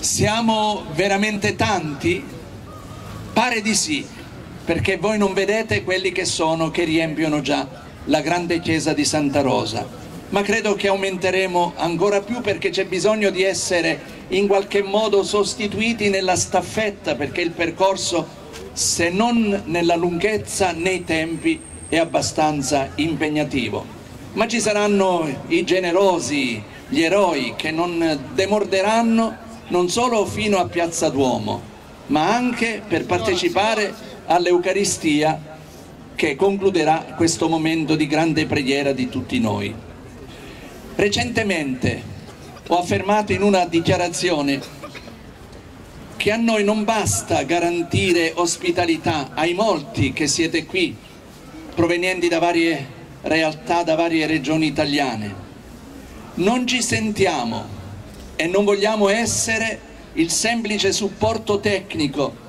Siamo veramente tanti? Pare di sì, perché voi non vedete quelli che sono, che riempiono già la grande chiesa di Santa Rosa. Ma credo che aumenteremo ancora più perché c'è bisogno di essere in qualche modo sostituiti nella staffetta, perché il percorso, se non nella lunghezza, nei tempi, è abbastanza impegnativo. Ma ci saranno i generosi, gli eroi che non demorderanno non solo fino a Piazza Duomo, ma anche per partecipare all'Eucaristia che concluderà questo momento di grande preghiera di tutti noi. Recentemente ho affermato in una dichiarazione che a noi non basta garantire ospitalità ai molti che siete qui, provenienti da varie realtà, da varie regioni italiane. Non ci sentiamo e non vogliamo essere il semplice supporto tecnico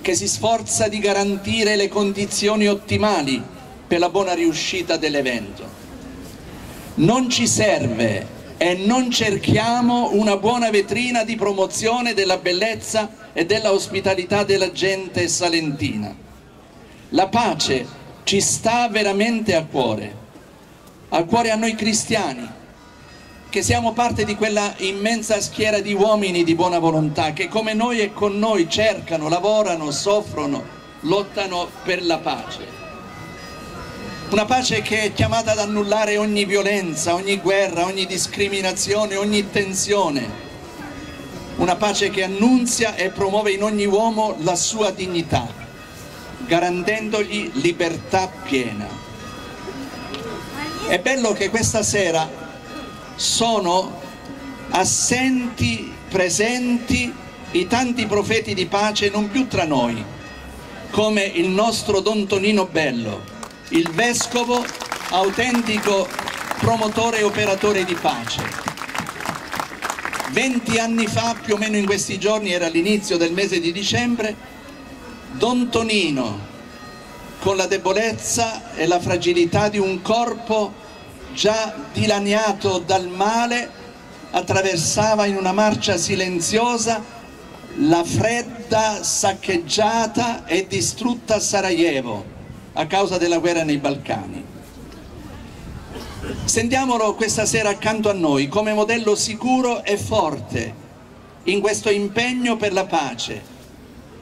che si sforza di garantire le condizioni ottimali per la buona riuscita dell'evento. Non ci serve e non cerchiamo una buona vetrina di promozione della bellezza e della ospitalità della gente salentina. La pace ci sta veramente a cuore, a cuore a noi cristiani, che siamo parte di quella immensa schiera di uomini di buona volontà che come noi e con noi cercano, lavorano, soffrono, lottano per la pace. Una pace che è chiamata ad annullare ogni violenza, ogni guerra, ogni discriminazione, ogni tensione. Una pace che annunzia e promuove in ogni uomo la sua dignità, garantendogli libertà piena. È bello che questa sera sono assenti, presenti i tanti profeti di pace non più tra noi, come il nostro Don Tonino Bello, il vescovo autentico promotore e operatore di pace. Venti anni fa, più o meno in questi giorni, era l'inizio del mese di dicembre, Don Tonino, con la debolezza e la fragilità di un corpo già dilaniato dal male, attraversava in una marcia silenziosa la fredda, saccheggiata e distrutta Sarajevo a causa della guerra nei Balcani. Sentiamolo questa sera accanto a noi come modello sicuro e forte in questo impegno per la pace,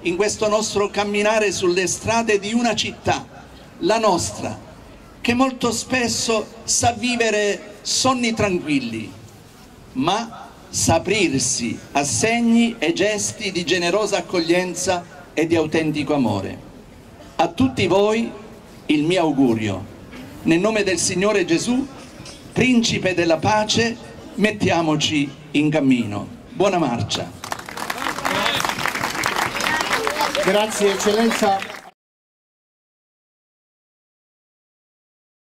in questo nostro camminare sulle strade di una città, la nostra, che molto spesso sa vivere sonni tranquilli, ma sa aprirsi a segni e gesti di generosa accoglienza e di autentico amore. A tutti voi il mio augurio. Nel nome del Signore Gesù, Principe della pace, mettiamoci in cammino. Buona marcia. Grazie eccellenza.